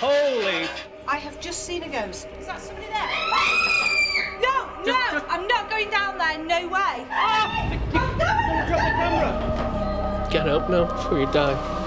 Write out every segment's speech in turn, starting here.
Holy! I have just seen a ghost. Is that somebody there? No, no, just- I'm not going down there. No way. Ah! Drop the camera! Get up now before you die.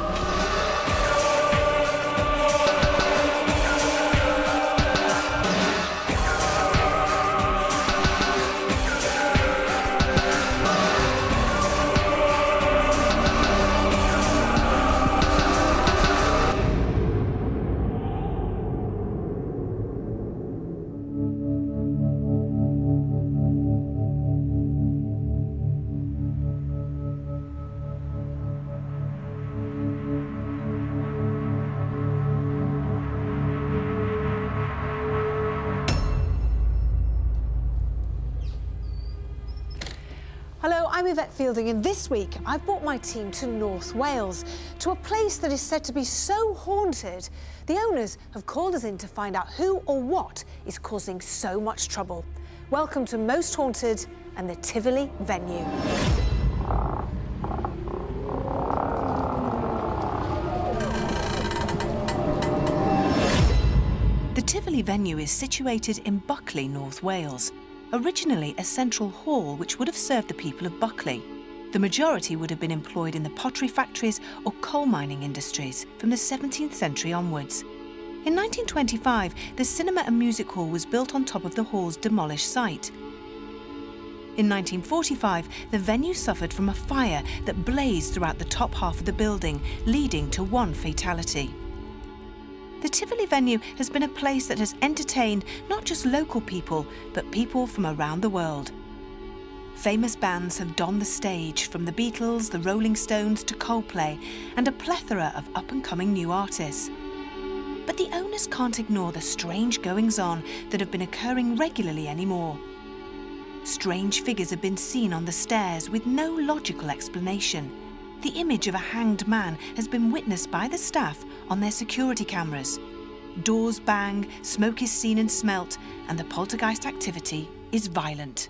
Fielding, and this week I've brought my team to North Wales, to a place that is said to be so haunted. The owners have called us in to find out who or what is causing so much trouble. Welcome to Most Haunted and the Tivoli venue. The Tivoli venue is situated in Buckley, North Wales. Originally a central hall which would have served the people of Buckley. The majority would have been employed in the pottery factories or coal mining industries from the 17th century onwards. In 1925, the cinema and music hall was built on top of the hall's demolished site. In 1945, the venue suffered from a fire that blazed throughout the top half of the building, leading to one fatality. The Tivoli venue has been a place that has entertained not just local people, but people from around the world. Famous bands have donned the stage, from the Beatles, the Rolling Stones to Coldplay, and a plethora of up and coming new artists. But the owners can't ignore the strange goings on that have been occurring regularly anymore. Strange figures have been seen on the stairs with no logical explanation. The image of a hanged man has been witnessed by the staff on their security cameras. Doors bang, smoke is seen and smelt, and the poltergeist activity is violent.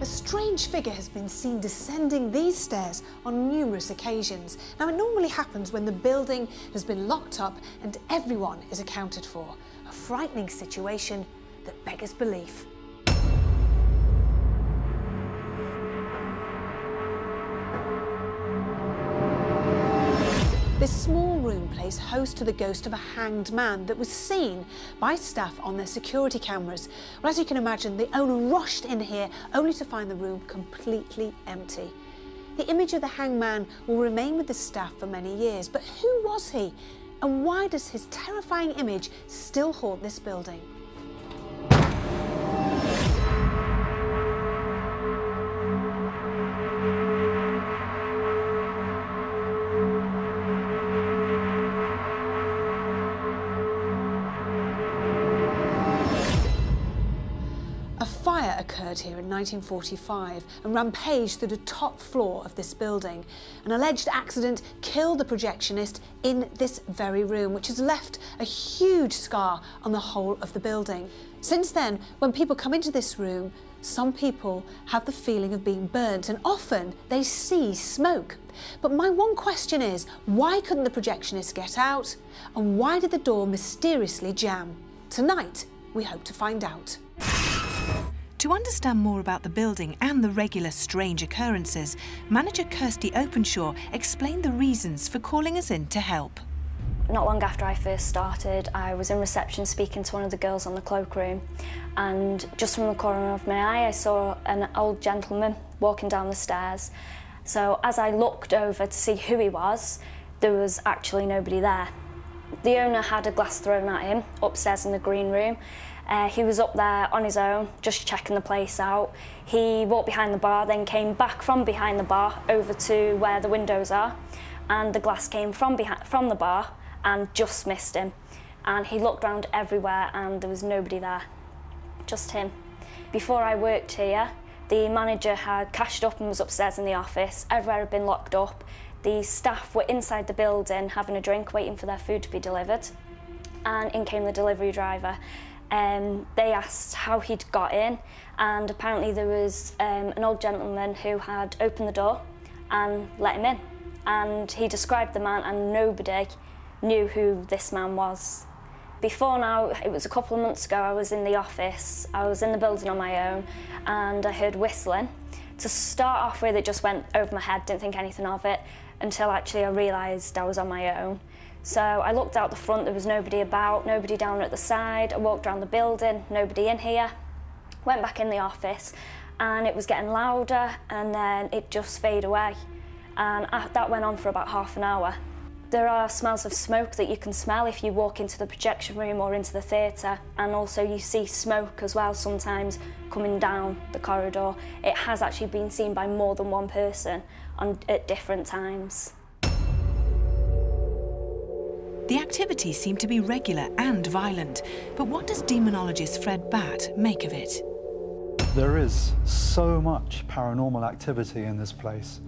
A strange figure has been seen descending these stairs on numerous occasions. Now, it normally happens when the building has been locked up and everyone is accounted for. A frightening situation that beggars belief. This small plays host to the ghost of a hanged man that was seen by staff on their security cameras. Well, as you can imagine, the owner rushed in here only to find the room completely empty. The image of the hanged man will remain with the staff for many years, but who was he? And why does his terrifying image still haunt this building? Occurred here in 1945 and rampaged through the top floor of this building. An alleged accident killed the projectionist in this very room, which has left a huge scar on the whole of the building. Since then, when people come into this room, some people have the feeling of being burnt and often they see smoke. But my one question is, why couldn't the projectionist get out? And why did the door mysteriously jam? Tonight, we hope to find out. To understand more about the building and the regular strange occurrences, manager Kirsty Openshaw explained the reasons for calling us in to help. Not long after I first started, I was in reception speaking to one of the girls on the cloakroom, and just from the corner of my eye, I saw an old gentleman walking down the stairs. So as I looked over to see who he was, there was actually nobody there. The owner had a glass thrown at him upstairs in the green room. Uh, he was up there on his own, just checking the place out. He walked behind the bar, then came back from behind the bar over to where the windows are, and the glass came from behind from the bar and just missed him. And he looked around everywhere, and there was nobody there, just him. Before I worked here, the manager had cashed up and was upstairs in the office. Everywhere had been locked up. The staff were inside the building having a drink, waiting for their food to be delivered. And in came the delivery driver. Um, they asked how he'd got in, and apparently there was um, an old gentleman who had opened the door and let him in. And he described the man, and nobody knew who this man was. Before now, it was a couple of months ago, I was in the office, I was in the building on my own, and I heard whistling. To start off with, it just went over my head, didn't think anything of it, until actually I realised I was on my own. So I looked out the front, there was nobody about, nobody down at the side. I walked around the building, nobody in here. Went back in the office, and it was getting louder, and then it just faded away. And I, that went on for about half an hour. There are smells of smoke that you can smell if you walk into the projection room or into the theatre, and also you see smoke as well sometimes coming down the corridor. It has actually been seen by more than one person on, at different times. The activity seemed to be regular and violent, but what does demonologist Fred Batt make of it? There is so much paranormal activity in this place,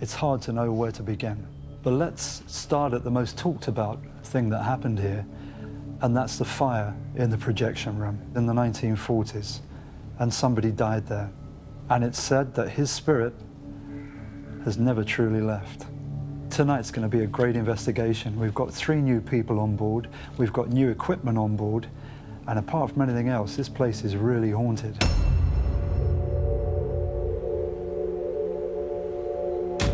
it's hard to know where to begin. But let's start at the most talked about thing that happened here, and that's the fire in the projection room in the 1940s. And somebody died there. And it's said that his spirit has never truly left. Tonight's going to be a great investigation. We've got three new people on board, we've got new equipment on board, and apart from anything else, this place is really haunted.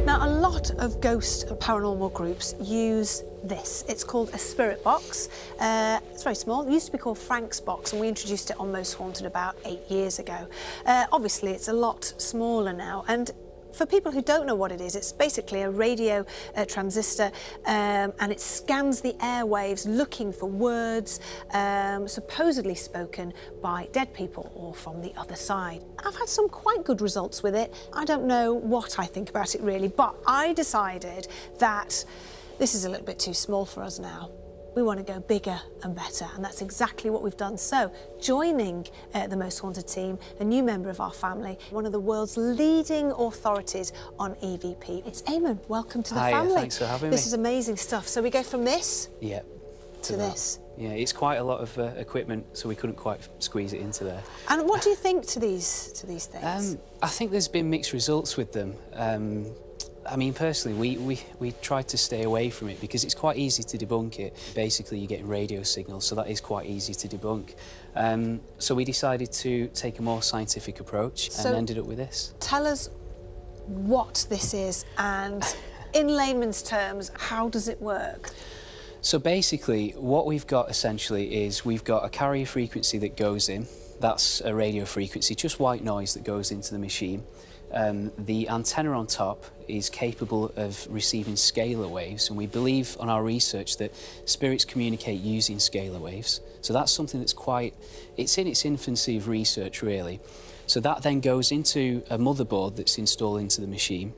Now, a lot of ghost and paranormal groups use this. It's called a spirit box. Uh, it's very small. It used to be called Frank's box, and we introduced it on Most Haunted about eight years ago. Uh, obviously, it's a lot smaller now, and for people who don't know what it is, it's basically a radio uh, transistor um, and it scans the airwaves looking for words um, supposedly spoken by dead people or from the other side. I've had some quite good results with it. I don't know what I think about it really, but I decided that this is a little bit too small for us now we want to go bigger and better, and that's exactly what we've done. So, joining uh, the Most Haunted team, a new member of our family, one of the world's leading authorities on EVP. It's Eamon. Welcome to the Hiya, family. thanks for having this me. This is amazing stuff. So we go from this Yeah. to that. this. Yeah, it's quite a lot of uh, equipment, so we couldn't quite squeeze it into there. And what do you think to these to these things? Um, I think there's been mixed results with them. Um, I mean, personally, we, we, we tried to stay away from it because it's quite easy to debunk it. Basically, you're getting radio signals, so that is quite easy to debunk. Um, so we decided to take a more scientific approach So- and ended up with this. Tell us what this is and, in layman's terms, how does it work? So basically, what we've got essentially is we've got a carrier frequency that goes in. That's a radio frequency, just white noise that goes into the machine. Um, the antenna on top is capable of receiving scalar waves, and we believe on our research that spirits communicate using scalar waves. So that's something that's quite, it's in its infancy of research really. So that then goes into a motherboard that's installed into the machine.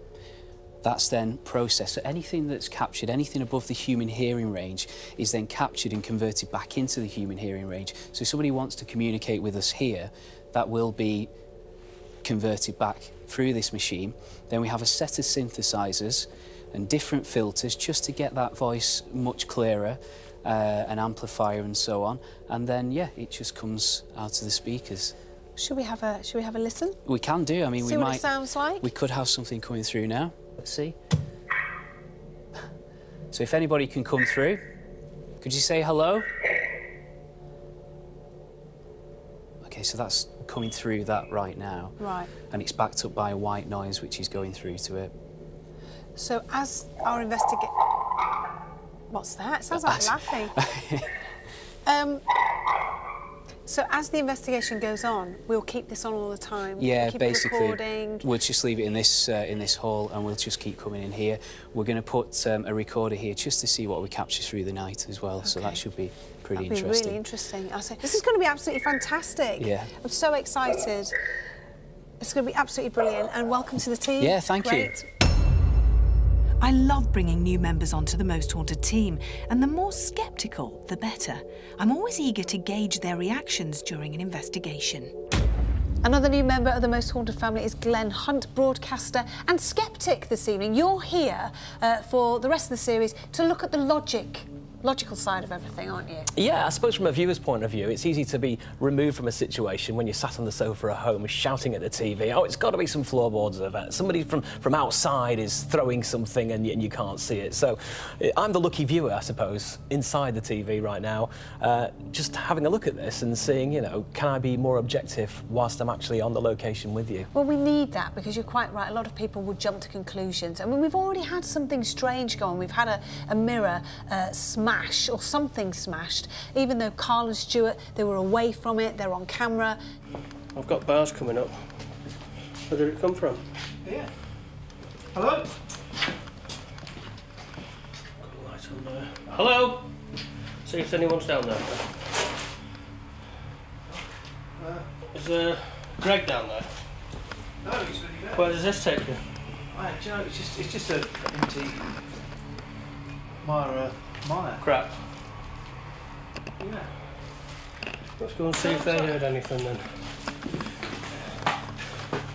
That's then processed. So anything that's captured, anything above the human hearing range, is then captured and converted back into the human hearing range. So if somebody wants to communicate with us here, that will be converted back through this machine. Then we have a set of synthesizers and different filters just to get that voice much clearer, uh, an amplifier and so on. And then, yeah, it just comes out of the speakers. Should we have a should we have a listen? We can do. I mean, See we what might. it sounds like? We could have something coming through now. Let's see. So if anybody can come through, could you say hello? Okay, so that's coming through that right now. Right. And it's backed up by a white noise which is going through to it. So as our investigate, what's that? It sounds like laughing. um, so as the investigation goes on, we'll keep this on all the time. Yeah, keep basically, recording. we'll just leave it in this uh, in this hall, and we'll just keep coming in here. We're going to put um, a recorder here just to see what we capture through the night as well. So that should be pretty That'd be interesting. really interesting. I say this is going to be absolutely fantastic. Yeah. I'm so excited. It's going to be absolutely brilliant. And welcome to the team. Yeah, thank you. I love bringing new members onto the Most Haunted team, and the more sceptical, the better. I'm always eager to gauge their reactions during an investigation. Another new member of the Most Haunted family is Glenn Hunt, broadcaster and skeptic this evening. You're here uh, for the rest of the series to look at the logic logical side of everything, aren't you? Yeah, I suppose from a viewer's point of view, it's easy to be removed from a situation when you're sat on the sofa at home shouting at the TV, oh, it's got to be some floorboards of it. Somebody from, from outside is throwing something and, and you can't see it. So eh, I'm the lucky viewer, I suppose, inside the TV right now, uh, just having a look at this and seeing, you know, can I be more objective whilst I'm actually on the location with you? Well, we need that because you're quite right. A lot of people would jump to conclusions. I mean, we've already had something strange go on. We've had a, a mirror uh, smash or something smashed, even though Karl and Stuart, they were away from it, they're on camera. I've got bars coming up. Where did it come from? Yeah. Hello? Light on there. Hello? See if anyone's down there. Is uh, Greg down there? No, he's really there. Where does this take you? Right, do you know, it's just, it's just a empty mire, uh, mire. Crap. Yeah. Let's go and see if they heard anything then.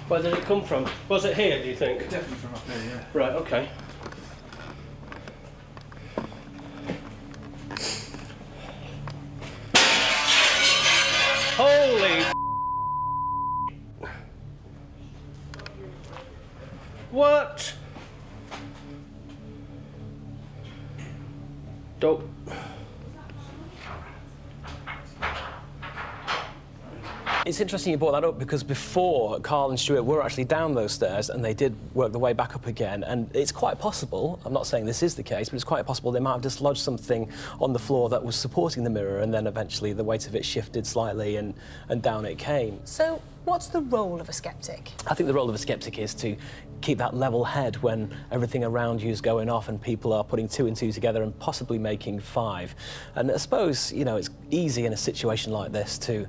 Where did it come from? Was it here, do you think? Definitely from up there, yeah. Right, okay. Holy What? Dope. It's interesting you brought that up because before Karl and Stuart were actually down those stairs and they did work their way back up again. And it's quite possible, I'm not saying this is the case, but it's quite possible they might have dislodged something on the floor that was supporting the mirror and then eventually the weight of it shifted slightly and, and down it came. So, what's the role of a skeptic? I think the role of a skeptic is to keep that level head when everything around you is going off and people are putting two and two together and possibly making five. And I suppose, you know, it's easy in a situation like this to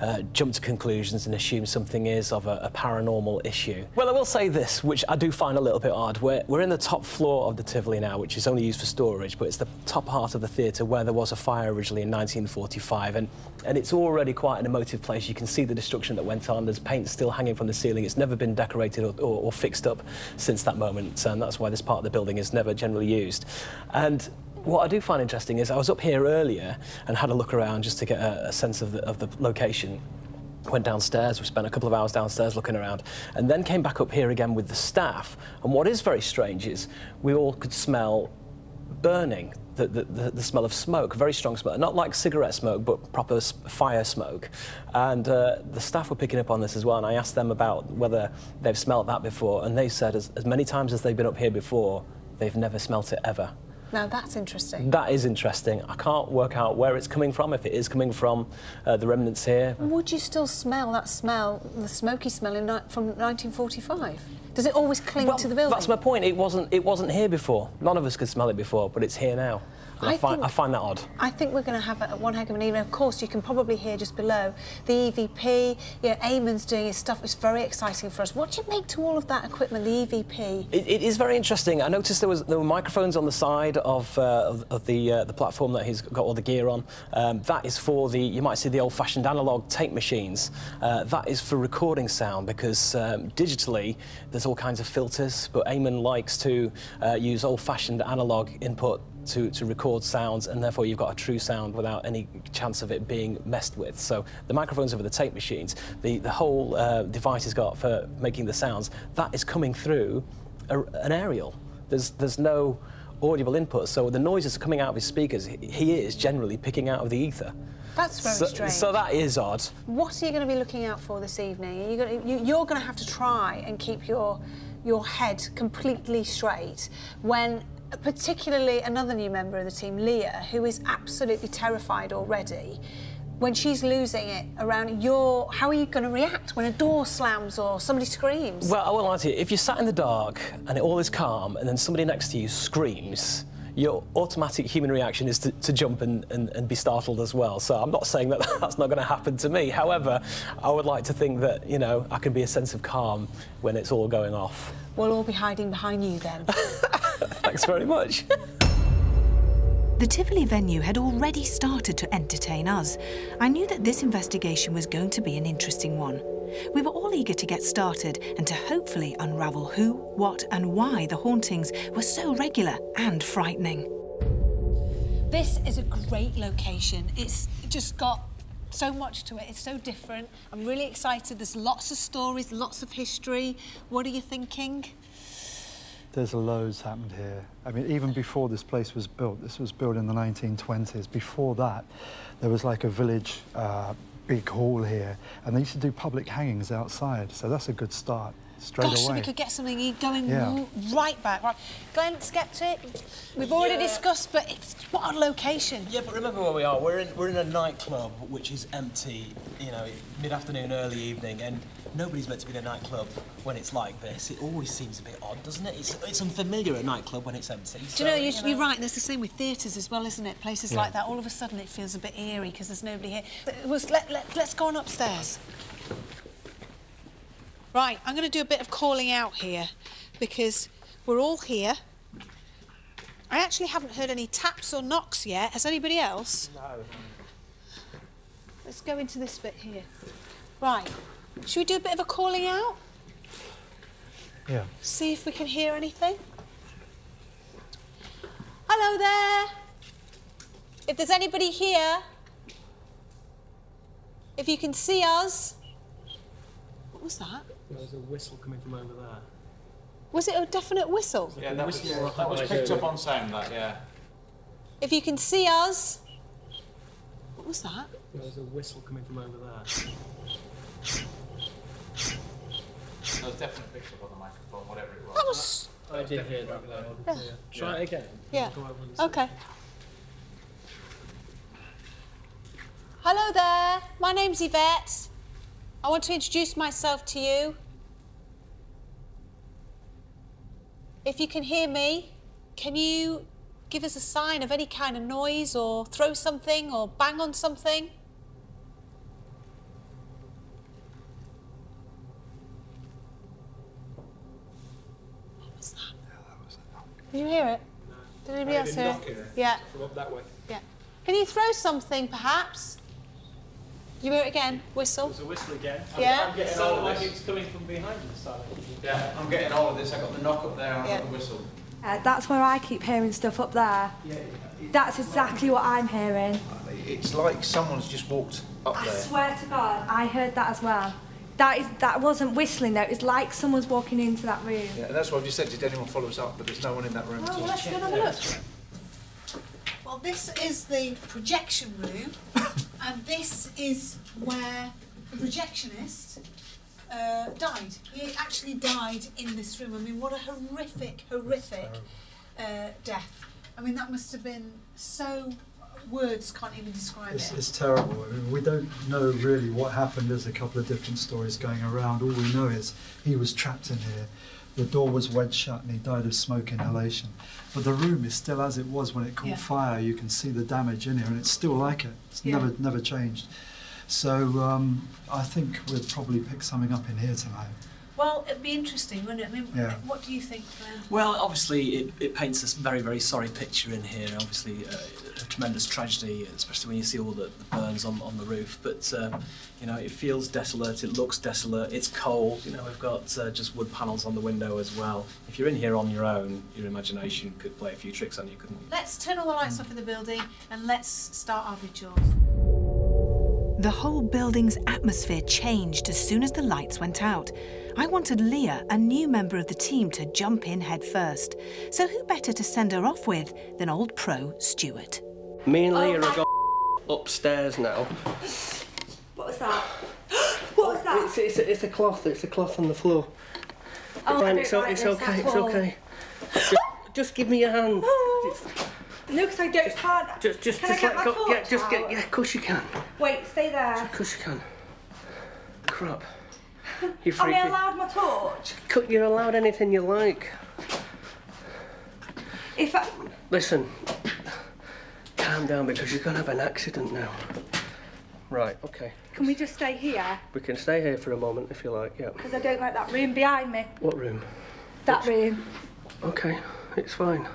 uh, jump to conclusions and assume something is of a, a, paranormal issue. Well, I will say this, which I do find a little bit odd. We're, we're in the top floor of the Tivoli now, which is only used for storage, but it's the top part of the theatre where there was a fire originally in 1945, and, and it's already quite an emotive place. You can see the destruction that went on. There's paint still hanging from the ceiling. It's never been decorated or, or, or fixed up up since that moment, and that's why this part of the building is never generally used. And what I do find interesting is I was up here earlier and had a look around just to get a, a sense of the, of the location went downstairs, we spent a couple of hours downstairs looking around, and then came back up here again with the staff. And what is very strange is we all could smell burning the, the, the, smell of smoke, very strong smell, not like cigarette smoke, but proper fire smoke. And uh, the staff were picking up on this as well, and I asked them about whether they've smelt that before, and they said as, as many times as they've been up here before, they've never smelt it ever. Now that's interesting. That is interesting. I can't work out where it's coming from, if it is coming from uh, the remnants here. Would you still smell that smell, the smoky smell in, from 1945? Does it always cling well, to the building? That's my point. It wasn't. It wasn't here before. None of us could smell it before, but it's here now. I, I, find, think, I, find, that odd. I think we're going to have a, one heck of an evening. Of course, you can probably hear just below the EVP. You know, Eamon's doing his stuff. It's very exciting for us. What do you make to all of that equipment, the EVP? it, it is very interesting. I noticed there was there were microphones on the side of, uh, of, of, the uh, the platform that he's got all the gear on. Um, that is for the you might see the old-fashioned analog tape machines. Uh, that is for recording sound because um, digitally there's all kinds of filters, but Eamon likes to uh, use old-fashioned analog input to, to record sounds and therefore you've got a true sound without any chance of it being messed with. So the microphones over the tape machines, the, the whole uh, device has got for making the sounds, that is coming through a, an aerial. There's, there's no audible input, so the noises coming out of his speakers, he is generally picking out of the ether. That's very so, strange. So that is odd. What are you going to be looking out for this evening? Are you going to, you, you're going to have to try and keep your your head completely straight when particularly another new member of the team, Leah, who is absolutely terrified already. When she's losing it around your, how are you going to react when a door slams or somebody screams? Well, I won't lie to you. If you're sat in the dark and it all is calm, and then somebody next to you screams, your automatic human reaction is to, to jump and, and, and, be startled as well. So I'm not saying that that's not going to happen to me. However, I would like to think that, you know, I can be a sense of calm when it's all going off. We'll all be hiding behind you then. Thanks very much. The Tivoli venue had already started to entertain us. I knew that this investigation was going to be an interesting one. We were all eager to get started and to hopefully unravel who, what, and why the hauntings were so regular and frightening. This is a great location. It's just got so much to it. It's so different. I'm really excited. There's lots of stories, lots of history. What are you thinking? There's a loads happened here. I mean, even before this place was built, this was built in the 1920s. Before that, there was like a village uh, big hall here, and they used to do public hangings outside. So that's a good start straight Gosh, so we could get something going Yeah. r- right back. Right. Glenn, skeptic, we've already discussed, but it's what a location. Yeah, but remember where we are. We're in we're in a nightclub which is empty. You know, mid-afternoon, early evening, and nobody's meant to be in a nightclub when it's like this. It always seems a bit odd, doesn't it? It's it's unfamiliar at nightclub when it's empty. Do you know, you're, you're right, there's the same with theatres as well, isn't it? Places Yeah. like that, all of a sudden it feels a bit eerie because there's nobody here. But it was, let, let, let's go on upstairs. Right, I'm going to do a bit of calling out here because we're all here. I actually haven't heard any taps or knocks yet. Has anybody else? No. Let's go into this bit here. Right, should we do a bit of a calling out? Yeah. See if we can hear anything. Hello there. If there's anybody here, if you can see us. What was that? There's a whistle coming from over there. Was it a definite whistle? Yeah, that was, Whistle or that was picked up on sound, that, yeah. If you can see us. What was that? There's a whistle coming from over there. There was definitely picked up on the microphone, whatever it was. That was. I did hear that loud and Yeah. Try it again. Yeah. Go over and listen. Okay. Hello there. My name's Yvette. I want to introduce myself to you. If you can hear me, can you give us a sign of any kind of noise or throw something or bang on something? What was that? Did you hear it? No. Did anybody else hear it? Yeah. From up that way. Yeah. Can you throw something, perhaps? You hear it again? Whistle. There's a whistle again. Yeah. I'm getting Sounds all of like this. it's coming from behind the side. Yeah, I'm getting all of this. I got the knock up there and I Yeah. got the whistle. Uh, that's where I keep hearing stuff up there. Yeah, That's exactly what I'm hearing. it's like someone's just walked up I there. swear to God, I heard that as well. That is that wasn't whistling though. It's like someone's walking into that room. Yeah, and that's what I've just said. Did anyone follow us up? But there's no one in that room. Oh, well, let's go and have a look. Well, this is the projection room, and this is where the projectionist uh, died. He actually died in this room. I mean, what a horrific, horrific uh, death. I mean, that must have been so. Words can't even describe It's, it. it's terrible. I mean, we don't know really what happened. There's a couple of different stories going around. All we know is he was trapped in here. The door was wedged shut and he died of smoke inhalation. But the room is still as it was when it caught Yeah. fire. You can see the damage in here and it's still like it. It's Yeah. never never changed. So um, I think we'll probably pick something up in here tonight. Well, it'd be interesting, wouldn't it? I mean, Yeah. what do you think, Glenn? Well, obviously, it, it paints a very, very sorry picture in here. Obviously, uh, a tremendous tragedy, especially when you see all the, the burns on, on the roof. But, um, you know, it feels desolate, it looks desolate, it's cold. You know, we've got uh, just wood panels on the window as well. If you're in here on your own, your imagination could play a few tricks on you, couldn't you? Let's turn all the lights off in the building and let's start our vigils. The whole building's atmosphere changed as soon as the lights went out. I wanted Leah, a new member of the team, to jump in head first. So who better to send her off with than old pro Stuart? Me and Oh Leah my- are go upstairs now. What was that? what was that? It's, it's, a, it's a cloth. It's a cloth on the floor. Oh, I don't it's, like it's this okay. at It's all. okay. Just, just give me your hand. Oh. No, because I don't can't. Just, just, Can I just get let my go. Yeah, just get. Oh. Yeah, of course you can. Wait, stay there. Of course you can. Crap. You Am I allowed my torch? Cut- You're allowed anything you like. If I, Listen. Calm down because you're gonna have an accident now. Right. Okay. can we just stay here? We can stay here for a moment if you like. Yeah. Because I don't like that room behind me. What room? That room. Okay, it's fine.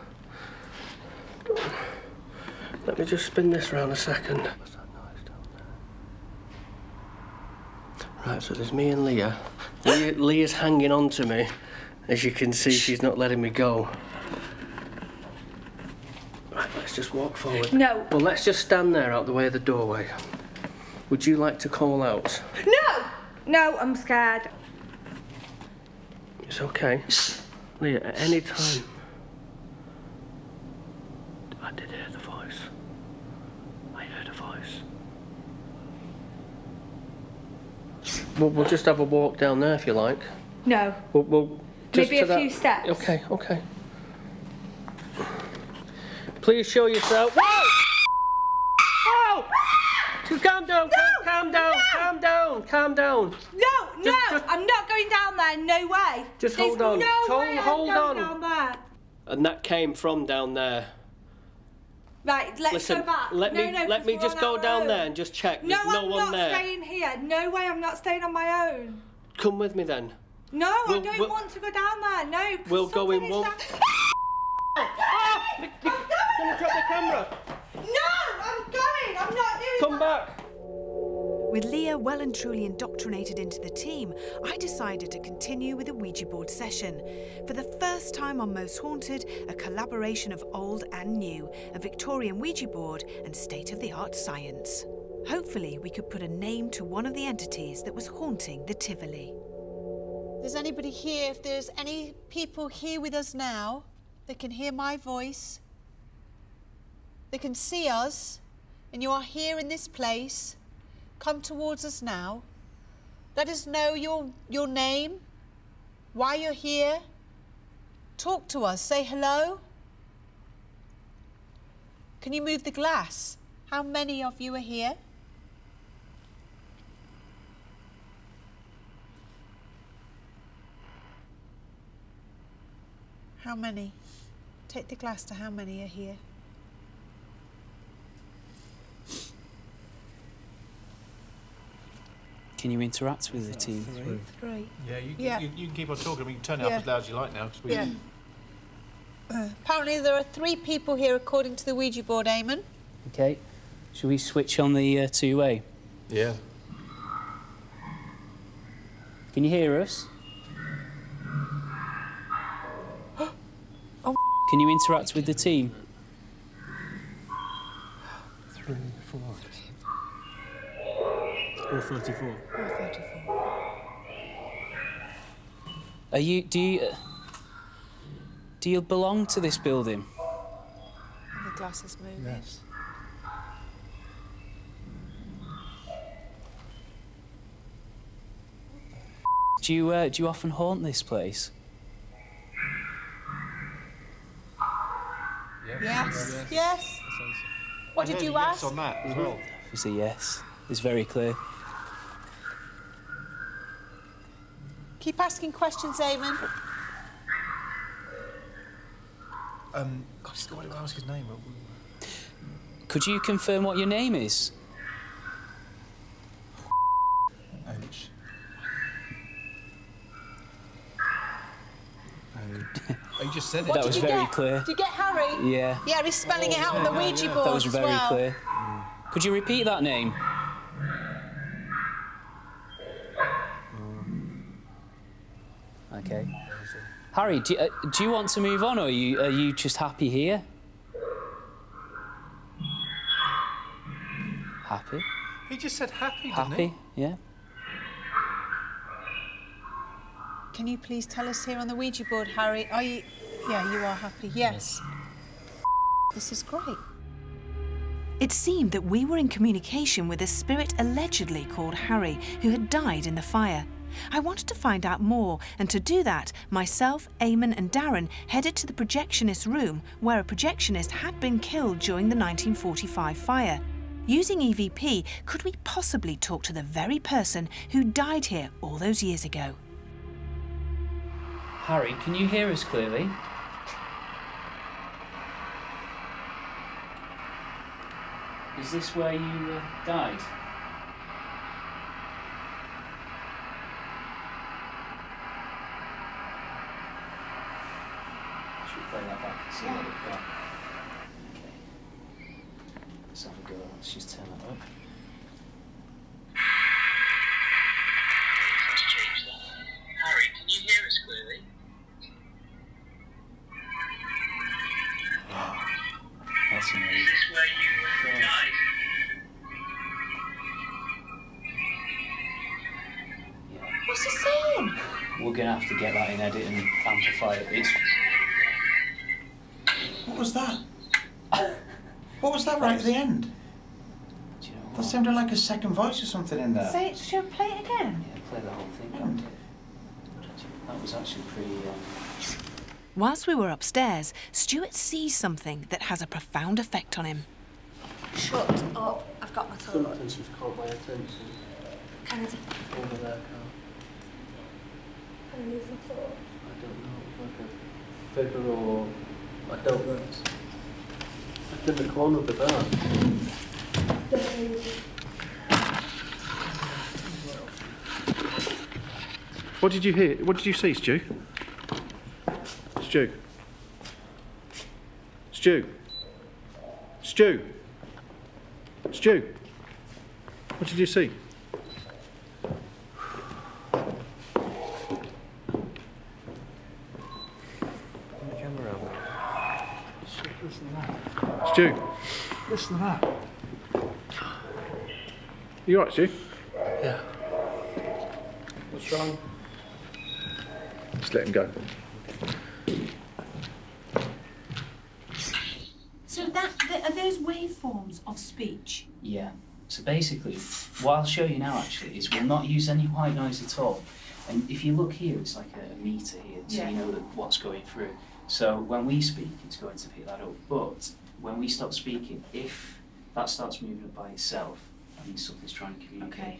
Let me just spin this around a second. What's that noise down there? Right, so there's me and Leah. Leah. Leah's hanging on to me. As you can see, she's not letting me go. Right, let's Let's just walk forward. No. Well, let's just stand there out the way of the doorway. Would you like to call out? No! No, I'm scared. It's okay. Leah, at any time. I did hear the voice. I heard a voice. Well, we'll just have a walk down there if you like. No. We'll, we'll just Maybe a that- few steps. Okay, okay. Please show yourself. Whoa! Whoa! Just calm down, calm, calm down, calm down, calm down. No, no, I'm not going down there. No way. Just There's hold on. No Hold- way I'm hold going on. Down there. And that came from down there. Right, let's Listen, go back. let no, me no, let me just go down own. there and just check. No, There's no I'm one not there. staying here. No way, I'm not staying on my own. Come with me then. No, We'll- I don't we'll- want to go down there. No, We'll go in something is one- down- Gonna drop the camera. No, I'm going. I'm not doing Come back. With Leah well and truly indoctrinated into the team, I decided to continue with a Ouija board session. For the first time on Most Haunted, a collaboration of old and new, a Victorian Ouija board and state of the art science. Hopefully, we could put a name to one of the entities that was haunting the Tivoli. There's anybody here? If there's any people here with us now, they can hear my voice. They can see us, and you are here in this place. Come towards us now. Let us know your your name, why you're here. Talk to us. Say hello. Can you move the glass? How many of you are here? How many? Take the glass to how many are here? Can you interact with the team? Three. Yeah, you, Yeah. You, you can keep on talking. We can turn it Yeah. up as loud as you like now. 'cause we, Yeah. Uh, apparently, there are three people here according to the Ouija board, Eamon. Okay. Should we switch on the uh, two-way? Yeah. Can you hear us? Oh. Can you interact with the team? Three, four. Or 34. Are you? Do you? uh, Do you belong to this building? The glass is moving. Yes. Do you? Uh, do you often haunt this place? Yes. Yes. yes. What did you Yes ask? on that as well. It's a yes. It's very clear. Keep asking questions, Eamon. Um, God, he's got to ask his name. Could you confirm what your name is? H. Oh, you just said it. What That was very get? clear. Did you get Harry? Yeah. Yeah, he's spelling it out on the Ouija board That was as very well. clear. Could you repeat that name? Okay. Harry, do you, uh, do you want to move on, or are you are you just happy here? Happy. He just said happy, didn't Happy. Yeah. Can you please tell us here on the Ouija board, Harry? Are you? Yeah, you are happy. Yes. This is great. It seemed that we were in communication with a spirit allegedly called Harry, who had died in the fire. I wanted to find out more, and to do that, myself, Eamon, and Darren headed to the projectionist's room where a projectionist had been killed during the 1945 fire. Using EVP, could we possibly talk to the very person who died here all those years ago? Harry, can you hear us clearly? Is this where you uh, died? Play that back and see what we've got? Okay. Let's have a go. Let's just turn up. That right at the end? That sounded like a second voice or something in there. Say it, should I play it again? yeah, play the whole thing. don't? That was actually pretty. Um, Whilst we were upstairs, Stuart sees something that has a profound effect on him. Shut up. I've got my toilet. Something's just caught my attention. Can I do- Over there, Karl. can I use my toilet? I don't know, like a figure or I don't know. In the corner of the bar. What did you hear? What did you see, Stu? Stu? Stu? Stu? Stu? What did you see? Listen to that. Stu? Listen to that. You alright, Stu? Yeah. What's wrong? Just let him go. So that are those waveforms of speech? Yeah. So basically, what I'll show you now actually is we'll not use any white noise at all. And if you look here, it's like a meter here, so Yeah. you know that what's going through. So when we speak, it's going to pick that up. But when we stop speaking, if that starts moving up by itself, that means something's trying to communicate. Okay.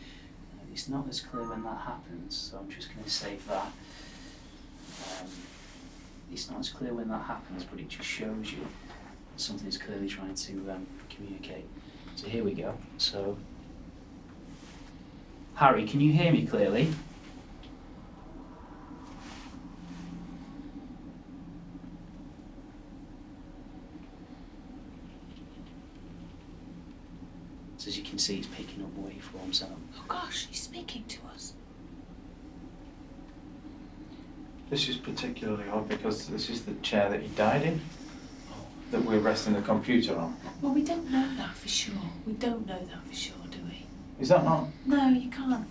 Uh, It's not as clear when that happens, so I'm just going to save that. Um, it's not as clear when that happens, but it just shows you something is clearly trying to um, communicate. So here we go. So, Harry, can you hear me clearly? Can see, it's picking up waveforms out. Oh gosh, he's speaking to us. This is particularly odd because this is the chair that he died in, that we're resting the computer on. Well, we don't know that for sure. We don't know that for sure, do we? Is that not? No, you can't.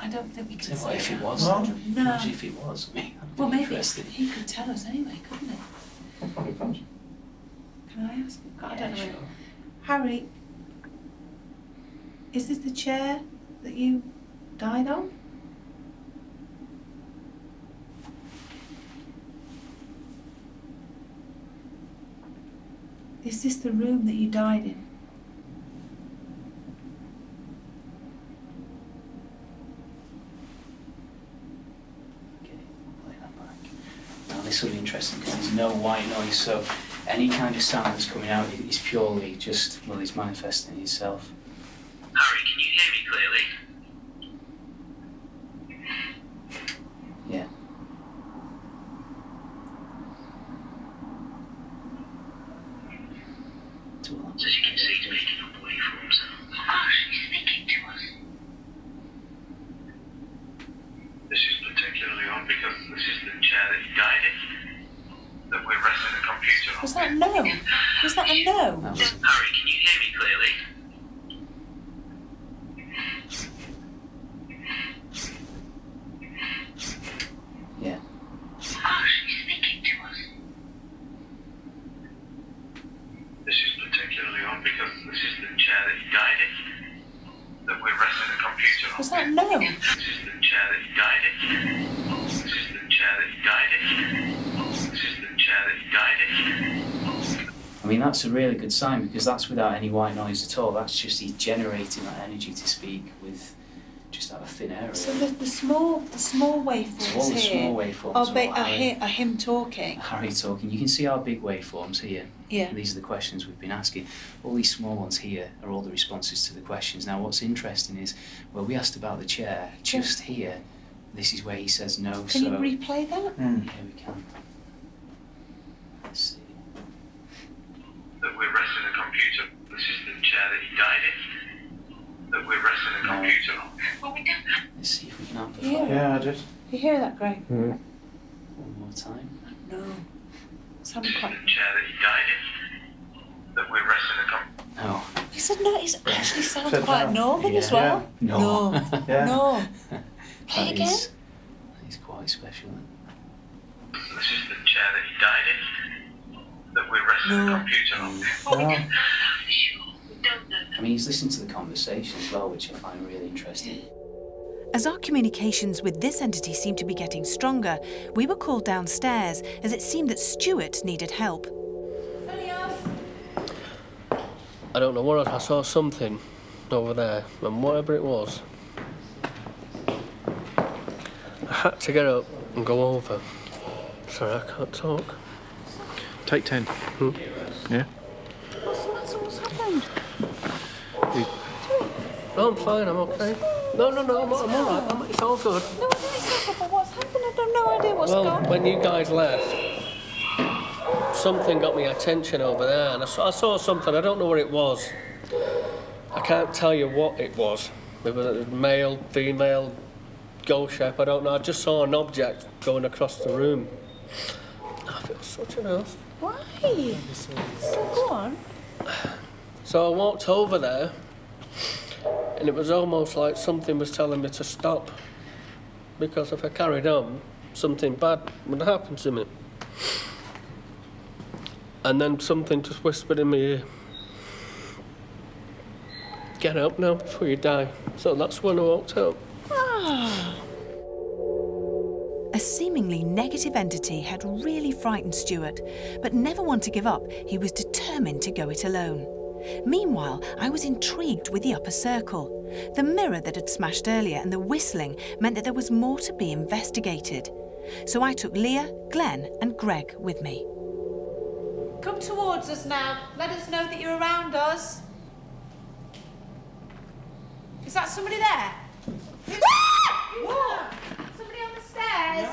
I don't think we can So what if it was? No. No. Imagine if it was. I mean, that'd be Well, maybe he could tell us anyway, couldn't he? What probably comes? Can I ask? I Yeah, don't know. sure. Harry, is this the chair that you died on? Is this the room that you died in? Okay, play that back. Now this will be interesting because there's no white noise, so any kind of sound that's coming out is purely just, well, it's manifesting itself. Harry, can you hear me clearly? Yeah. So as you can see, it's making up waveforms. Oh, she's speaking to us. This is particularly odd because this is the chair that he died in, that we're resting the computer on. Was that no? Was that a no? That was Harry, can you hear me clearly? Yeah. Oh, she's speaking to us. This is particularly odd because this is the chair that he died in, that we're resting the computer on. Was that no? This is the chair that he died in. This is the chair that he died in. This is the chair that he died in. I mean, that's a really good sign because that's without any white noise at all. That's just he's generating that energy to speak with just out of thin air. So the, the small the small waveforms So all the here small waveforms are, are ba- are, Harry- are him talking. Harry talking. You can see our big waveforms here. Yeah. These are the questions we've been asking. All these small ones here are all the responses to the questions. Now, what's interesting is, well, we asked about the chair. Just here, this is where he says no. Can so you replay that? Hmm. Yeah, we can. Let's see. That we're resting the computer. This is the chair that he died in, that we're resting the computer on. Well, we don't Let's see if we can amplify. Yeah. it. Yeah, I did. You hear that, Greg? One more time. No. Sounded quite. the chair that he died in, that we're resting the computer on. Oh. No. He said no. It actually sounds Said quite no. northern as Yeah. well. No. No. Yeah. No. Play That again. is- that is quite quite special. This is the chair that he died in. That we're resting the computer on. Mm. I mean, he's listened to the conversation as well, which I find really interesting. As our communications with this entity seemed to be getting stronger, we were called downstairs as it seemed that Stuart needed help. I don't know what else. I saw something over there, and whatever it was, I had to get up and go over. Sorry, I can't talk. Take 10. Hmm? Yeah? What's the matter? What's happened? No, I'm fine. I'm okay. No, no, no. I'm, I'm all right. I'm, it's all good. No, I don't but what's happened? I have no idea what's well, going on. when you guys left, something got my attention over there, and I saw, I saw something. I don't know what it was. I can't tell you what it was. It was a male, female, ghost shape. I don't know. I just saw an object going across the room. I feel such an ass. Why? So go on. So I walked over there, and it was almost like something was telling me to stop. Because if I carried on, something bad would happen to me. And then something just whispered in my ear. Get up now before you die. So that's when I walked out. A seemingly negative entity had really frightened Stuart, but never one to give up, he was determined to go it alone. Meanwhile, I was intrigued with the upper circle. The mirror that had smashed earlier and the whistling meant that there was more to be investigated. So I took Leah, Glenn, and Greg with me. Come towards us now. Let us know that you're around us. Is that somebody there? what? Somebody on the stairs?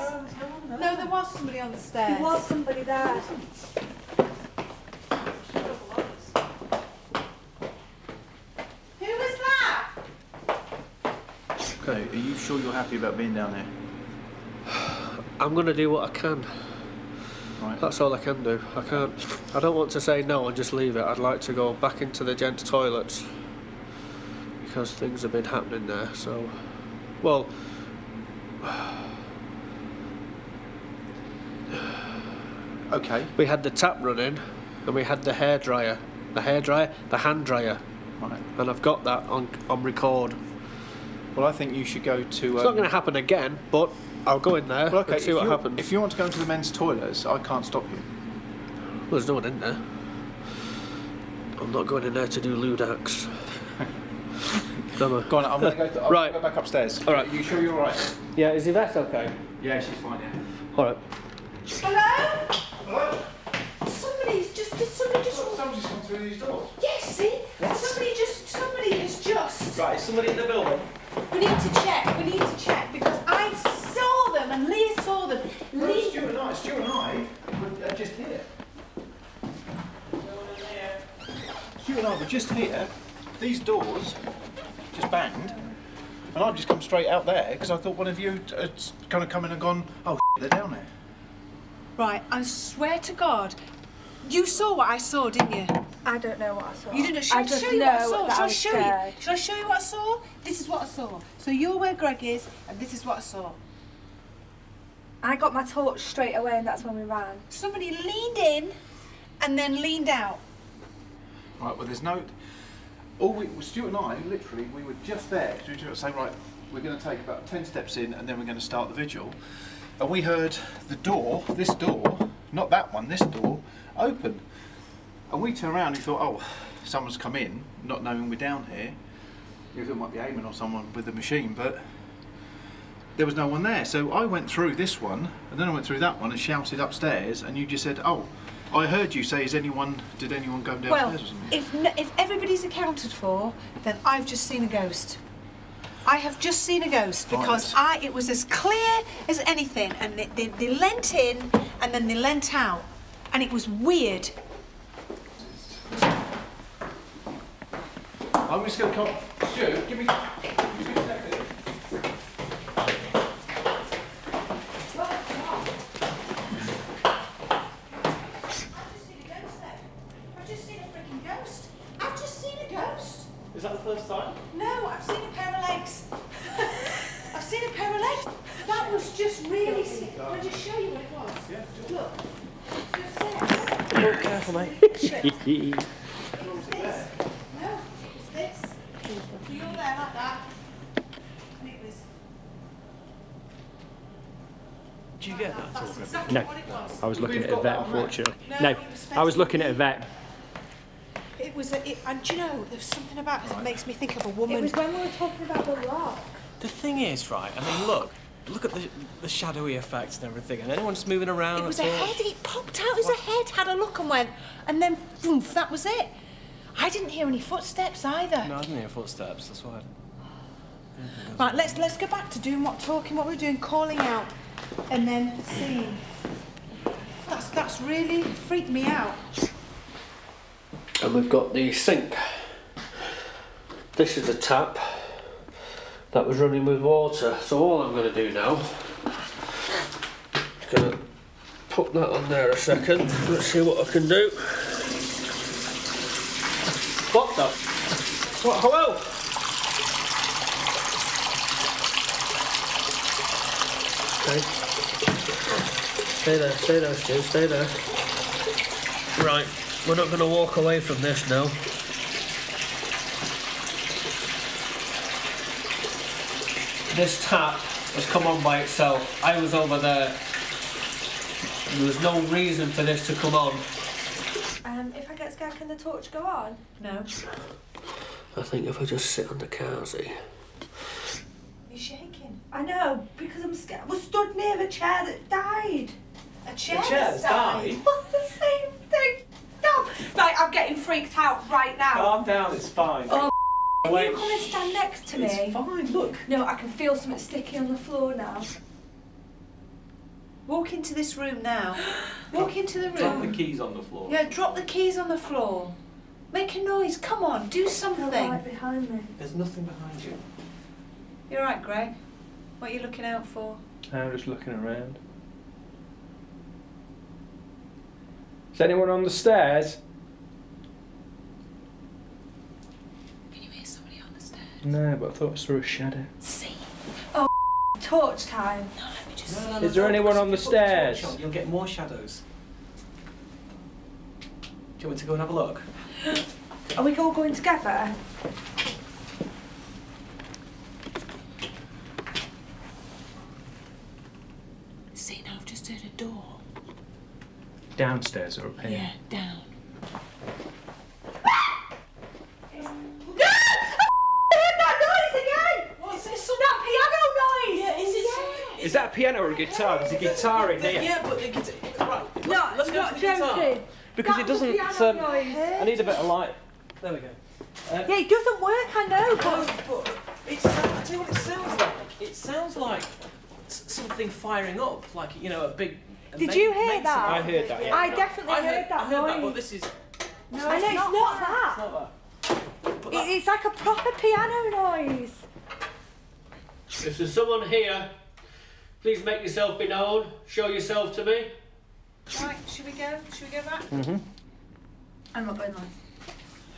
No, there was somebody on the stairs. There was somebody there. Who was that? Okay, are you sure you're happy about being down there? I'm going to do what I can. Right. That's all I can do. I can't. I don't want to say no and just leave it. I'd like to go back into the gents' toilets because things have been happening there. So, well, Okay. we had the tap running and we had the hair dryer, the hair dryer, the hand dryer, Right. and I've got that on on record. Well, I think you should go to. It's not um, going to happen again, but I'll go in there Well, okay, and see if what you- happens. If you want to go into the men's toilets, I can't stop you. Well, there's no one in there. I'm not going in there to do lewd acts. Go Go on, I'm going to go, I'll Right. go back upstairs. All right. Are You sure you're all right? Yeah, is that okay? Yeah, she's fine, yeah. All right. Hello? Hello? Somebody's just. Did somebody just. Somebody's come through these doors. Yes, see? Somebody just. Somebody has just. Right, somebody in the building? We need to check. We need to check because I saw them and Leah saw them. No, Leah. Stuart and I, Stuart and I were uh, just here. Stuart and I were just here. These doors just banged. And I've just come straight out there because I thought one of you had kind of come in and gone, oh, they're down there. Right, I swear to God, you saw what I saw, didn't you? I don't know what I saw. You didn't. Shall I, I just show you know what I saw? that Shall I I was show scared. you? Shall I show you what I saw? This is what I saw. So you're where Greg is, and this is what I saw. I got my torch straight away, and that's when we ran. Somebody leaned in, and then leaned out. Right, well, there's no. All we, well, Stuart and I, literally, we were just there. So we were saying, right, we're going to take about 10 steps in and then we're going to start the vigil. And we heard the door, this door, not that one, this door, open. And we turned around and thought, oh, someone's come in, not knowing we're down here. You thought it might be Eamon or someone with a machine, but there was no one there. So I went through this one, and then I went through that one and shouted upstairs, and you just said, oh, I heard you say, is anyone, did anyone go downstairs Well, or something? if if everybody's accounted for, then I've just seen a ghost. I have just seen a ghost Right, because I it was as clear as anything, and they, they, they leant in and then they leant out, and it was weird. I'm just going to come. Stu, give me. give me a second. I've just seen a freaking ghost. I've just seen a ghost. Is that the first time? No, I've seen a pair of legs. I've seen a pair of legs. That was just really Careful, mate. No, it's this. You go there like that. And it was. Did you get that? That's exactly No, what it was. I was looking We've at a got vet, that on unfortunately. there. No, No, it was I was looking at a vet. It was, a, it, and do you know, there's something about it that makes me think of a woman. It was when we were talking about the rock. The thing is, right, I mean, look, look at the, the shadowy effects and everything, and anyone just moving around. It was a head. It popped out as a head. Had a look and went, and then oomph, that was it. I didn't hear any footsteps either. No, I didn't hear footsteps, that's why. Right, let's let's go back to doing what talking, what we we're doing, calling out, and then seeing. That's really freaked me out. And we've got the sink. This is the tap that was running with water. So all I'm going to do now is going to put that on there a second. Let's see what I can do. What the? What? Hello? Okay. Stay there, stay there, Stu, stay there. Right, we're not going to walk away from this now. This tap has come on by itself. I was over there. There was no reason for this to come on. Um, if I get scared, can the torch go on? No. I think if I just sit on the carsey. You're shaking. I know, because I'm scared. I was stood near the chair that died. A chair, chair that's died? What's the same thing? No. Right, I'm getting freaked out right now. Calm down, it's fine. Oh, Can Wait. you come and stand next to me? It's fine, look. No, I can feel something sticky on the floor now. Walk into this room now. Walk into the room. Drop the keys on the floor. Yeah, drop the keys on the floor. Make a noise. Come on, do something. right behind me. There's nothing behind you. You're right, Greg. What are you looking out for? I'm just looking around. Is anyone on the stairs? Can you hear somebody on the stairs? No, but I thought I saw a shadow. See. Oh, torch time. No, let me just. No, no, no, Is there don't, anyone on the you put stairs? on, you'll get more shadows. Do you want me to go and have a look? Are we all going together? See, now I've just heard a door. Downstairs or up here? Yeah, down. What's this? That piano noise! Yeah, is it? Is that a piano or a guitar? There's a guitar in here. Yeah, but the guitar. Right, No, let's go not to the guitar. Because That it doesn't. was piano Um, noise. I need a bit of light. There we go. Uh, Yeah, it doesn't work, I know, but but it's, I tell you what it sounds like. It sounds like something firing up, like you know, a big. A Did ma- you hear mason- that? I heard that, yeah. I definitely I heard, that I heard that, but this is. no, I know, it's not, that. It's not that. That- it's like a proper piano noise. If there's someone here, please make yourself be known. Show yourself to me. Right, should we go? Should we go back? Mm-hmm. I'm not going on.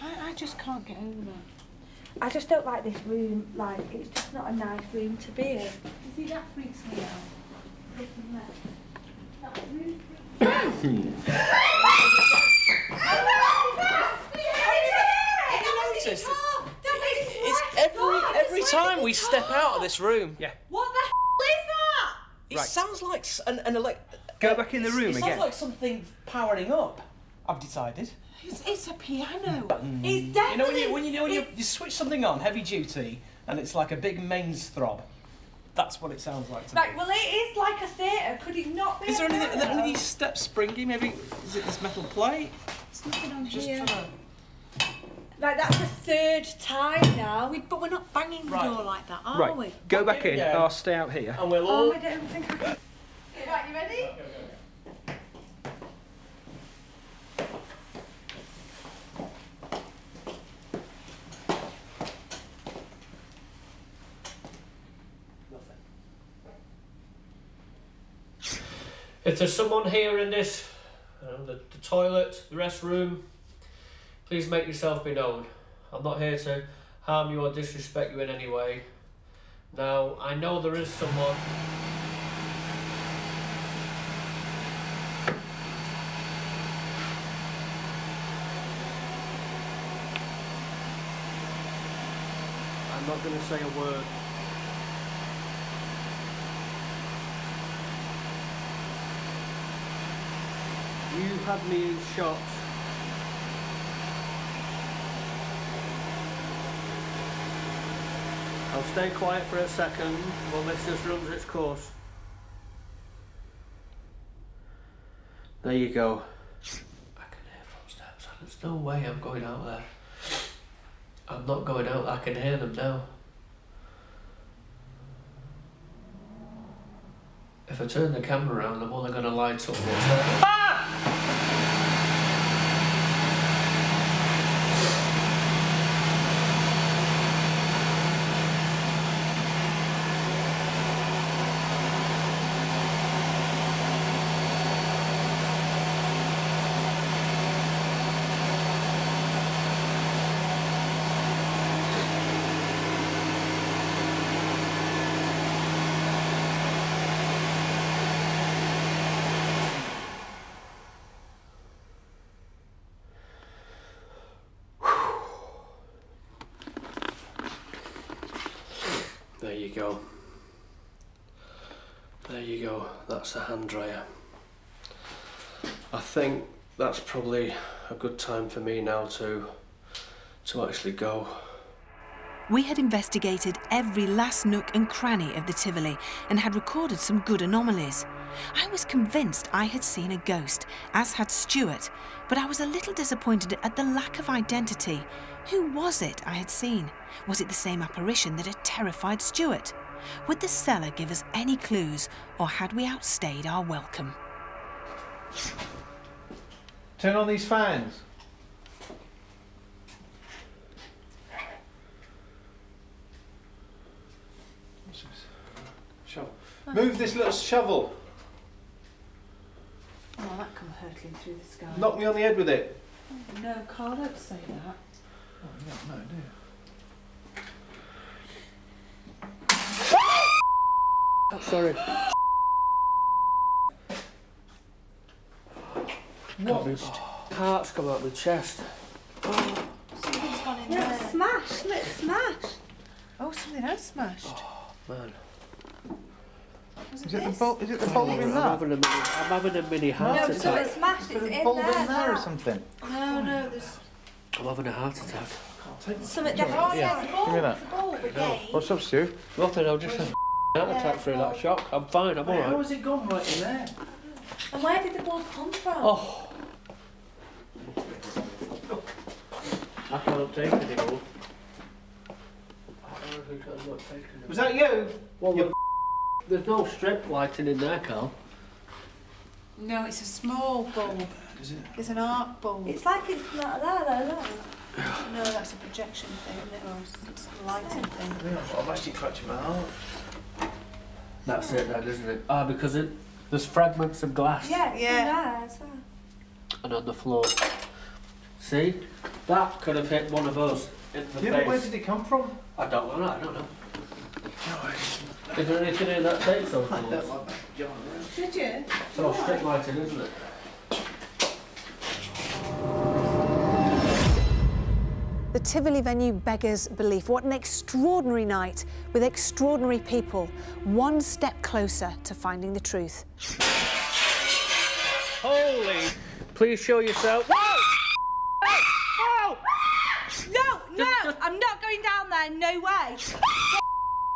I, I just can't get over that. I just don't like this room. Like, it's just not a nice room to be in. You see, that freaks me out. Looking there. That room noticed it? It's every every time we step out of this room. Yeah. What the hell is that? It Right. sounds like s- an, an elec- Go back in the room it again. sounds like something powering up. I've decided. It's, it's a piano. It's definitely. You know when definitely. you when you know when you, you switch something on heavy duty and it's like a big mains throb. That's what it sounds like to Like, me. well, it is like a theatre. Could it not be? Is a there anything? Are there any of steps springy? Maybe is it this metal plate? There's nothing on Just here. trying to. Like that's the third time now. We, but we're not banging the Right. door like that, are Right, we? go back in. Yeah. I'll stay out here. And we'll oh, all. Oh, I don't think I can. Right, you ready? If there's someone here in this, um, the, the toilet, the restroom, please make yourself be known. I'm not here to harm you or disrespect you in any way. Now, I know there is someone... I'm not going to say a word. Had me in shot. I'll stay quiet for a second while this just runs its course. There you go. I can hear footsteps. and There's no way I'm going out there. I'm not going out. I can hear them now. If I turn the camera around, I'm only going to light up what's there. There you go. There you go. That's the hand dryer. I think that's probably a good time for me now to to actually go. We had investigated every last nook and cranny of the Tivoli and had recorded some good anomalies. I was convinced I had seen a ghost, as had Stuart, but I was a little disappointed at the lack of identity. Who was it I had seen? Was it the same apparition that had terrified Stuart? Would the cellar give us any clues, or had we outstayed our welcome? Turn on these fans. Shovel. Move this little shovel. Oh, that come hurtling through the sky. Knock me on the head with it. No, Karl, don't say that. Oh, you don't know, do you? Oh, Oh, sorry. What? My heart's come out of my chest. Something's gone in Look, there. smash, look, smash. Oh, something has smashed. Oh, man. Was Is it the bulb? Is it the bulb in I'm that? having a mini, I'm having a mini heart No, attack. something smashed. It's Is the in bulb there. in there or something? No, no, there's I'm having a heart attack. something definitely. Oh, yeah, it's a bulb. Give me that. It's a bulb again. What's up, Stu? Nothing, I'll just have a heart attack through that shock. I'm fine, I'm alright. How has it gone right in there? And where did the bulb come from? Oh. I can't take it anymore. I think I'm not taking it. Was that you? Well, the, there's no strip lighting in there, Karl. No, it's a small bulb. Is it? It's an arc bulb. It's like it's not there, though, look. No, that's a projection thing, isn't it? Or it's a lighting thing. Yeah, I've actually clutching my heart. That's it then, isn't it? Ah, because it, there's fragments of glass Yeah, it's Yeah. there as well. and on the floor. See? That could have hit one of us in the Yeah, face. but where did it come from? I don't know, I don't know. Is there anything in that tape so close? Did you? It's all strip lighting, isn't it? The Tivoli venue beggars belief. What an extraordinary night with extraordinary people, one step closer to finding the truth. Holy! Please show yourself. No, no, I'm not going down there. No way.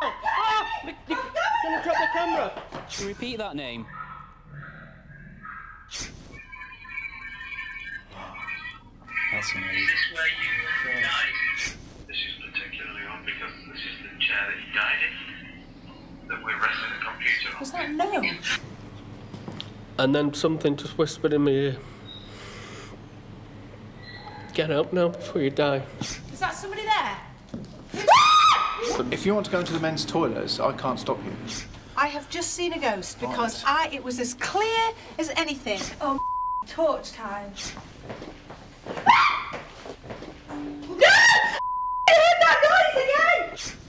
Ah! You're oh, gonna drop the camera. Repeat that name? That's amazing. this where you died? This is particularly odd because this is the chair that you died in. That we're resting the computer on. Was that no? And then something just whispered in my ear. Get up now before you die. Is that somebody there? If you want to go into the men's toilets, I can't stop you. I have just seen a ghost because I it was as clear as anything. Oh, torch time.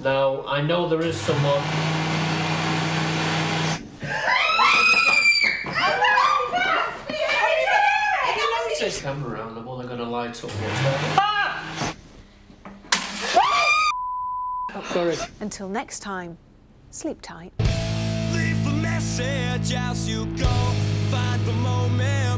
Now, I know there is someone. Take the camera around, I'm only gonna light up what's there. Sorry. Until next time, sleep tight. Leave a message as you go. Find the moment.